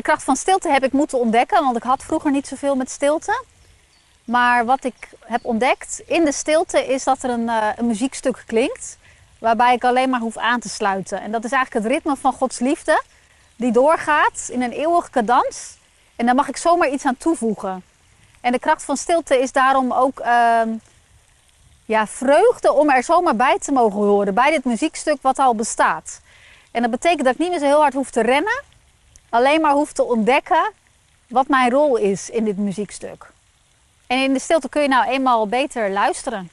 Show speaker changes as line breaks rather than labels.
De kracht van stilte heb ik moeten ontdekken, want ik had vroeger niet zoveel met stilte. Maar wat ik heb ontdekt in de stilte is dat er een, uh, een muziekstuk klinkt, waarbij ik alleen maar hoef aan te sluiten. En dat is eigenlijk het ritme van Gods liefde, die doorgaat in een eeuwige cadans. En daar mag ik zomaar iets aan toevoegen. En de kracht van stilte is daarom ook uh, ja, vreugde om er zomaar bij te mogen horen, bij dit muziekstuk wat al bestaat. En dat betekent dat ik niet meer zo heel hard hoef te rennen, alleen maar hoef te ontdekken wat mijn rol is in dit muziekstuk. En in de stilte kun je nou eenmaal beter luisteren.